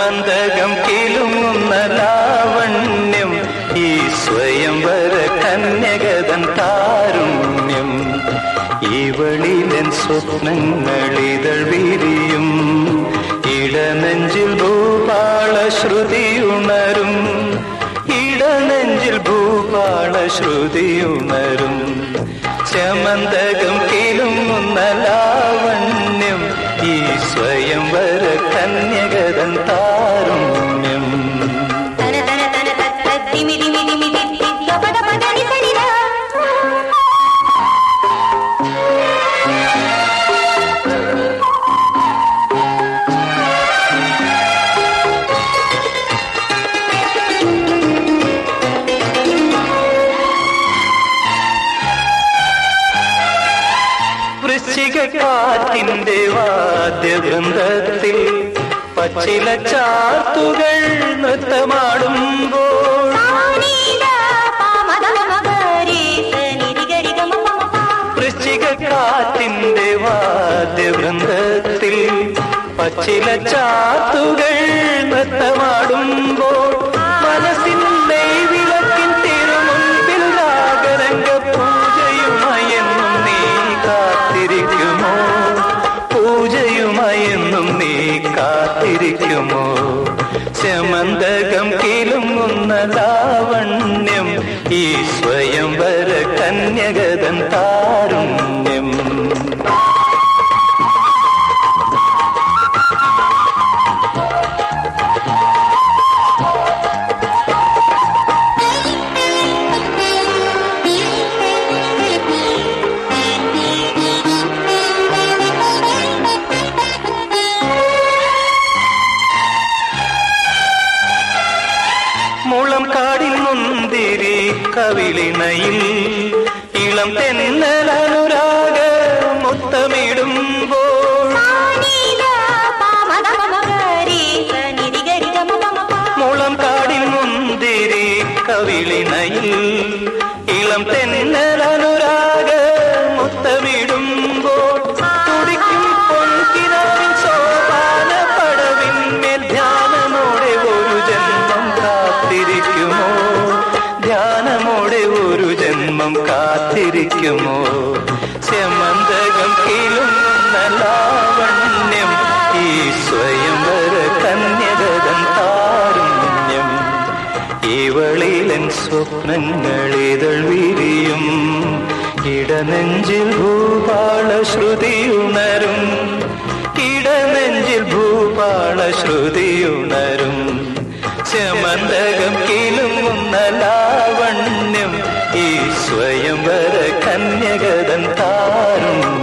ചമന്തകം കിലുങ്ങുന്ന ലാവണ്യം ഈ സ്വയംവര കന്യകതൻ താരുണ്യം ഇവളിലൻ സ്വപ്നങ്ങളിതൾ വിരിയും ഇടനെഞ്ചിൽ ഭൂപാള ശ്രുതിയുണരും ഇടനെഞ്ചിൽ ഭൂപാള ശ്രുതിയുണരും ചമന്തകം കിലുങ്ങുന്ന ലാവണ്യം ഈ സ്വയംവര കന്യകതൻ താരുണ്യം ൃന്ദത്തിൽ വാദ്യവൃന്ദത്തിൽ പച്ചില ചാർത്തുകൾ നൃത്തമാടുമ്പോൾ വൃശ്ചികക്കാറ്റിന്റെ വാദ്യവൃന്ദത്തിൽ പച്ചില ചാത്തുകൾ നൃത്തമാടുമ്പോൾ മനസ്സിൻ വിളക്കിൻ തിരുമുമ്പിൽ രാഗരംഗ പൂജയുമായെന്നും നീ കാത്തിരിക്കുമോ? പൂജയുമായെന്നും നീ കാത്തിരിക്കുമോ? ശമന്തകം കിലുങ്ങുന്ന ലാവണ്യം ഈ സ്വയംവര കന്യകതൻ താരുണ്യം. മുന്തിരി കവിളിണയിൽ ഇളം തെന്നലനുരാഗ മുത്തമിടുമ്പോൾ മുളം കാടിൽ മുന്തിരി കവിളിണയിൽ ഇളം തെന്നൽ കാത്തിരിക്കുമോ ചെമന്തകം കീഴും ലാവണ്യം ഈ സ്വയംവര കന്യകം താരുണ്യം ഇവളിലൻ സ്വപ്നങ്ങളിതൾ വിരിയും. ഇടനെഞ്ചിൽ ഭൂപാള ശ്രുതിയുണരും ഇടനെഞ്ചിൽ ഭൂപാള ശ്രുതിയുണരും ചമന്തകം ജഗദന്താരും